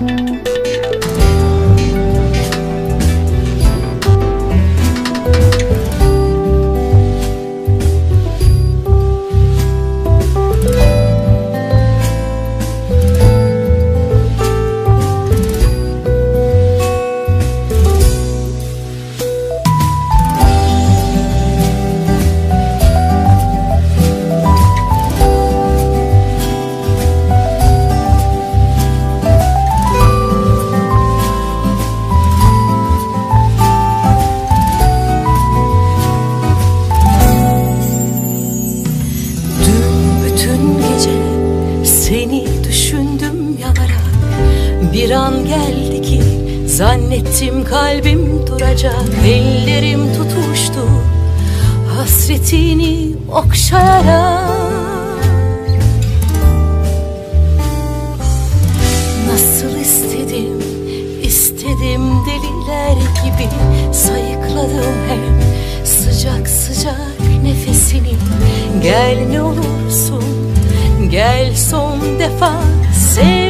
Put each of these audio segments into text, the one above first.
Dün gece seni düşündüm yanarak Bir an geldi ki zannettim kalbim duracak. Ellerim tutuştu hasretini okşayarak. Nasıl istedim, istedim deliler gibi Sayıkladım hep sıcak sıcak nefesini. Gel ne olursun, gel son defa sev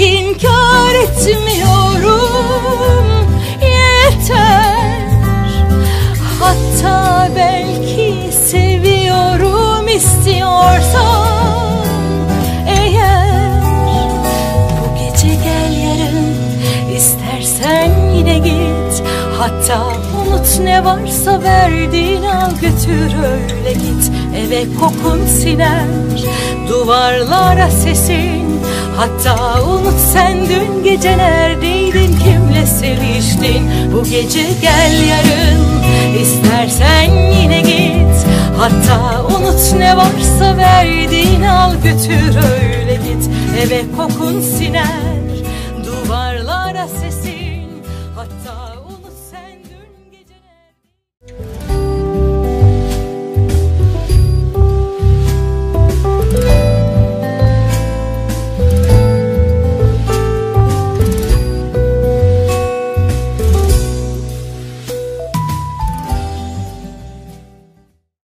inkar etmiyorum. Yeter. Hatta belki seviyorum istiyorsan. Eğer bu gece gel yarın istersen yine git. Hatta unut ne varsa verdiğin al götür öyle git. Eve kokun siner duvarlara sesin Hatta unut sen dün gece neredeydin kimle seviştin? Bu gece gel yarın istersen yine git. Hatta unut ne varsa verdiğin al götür öyle git. Eve kokun siner duvarlara sesin. Hatta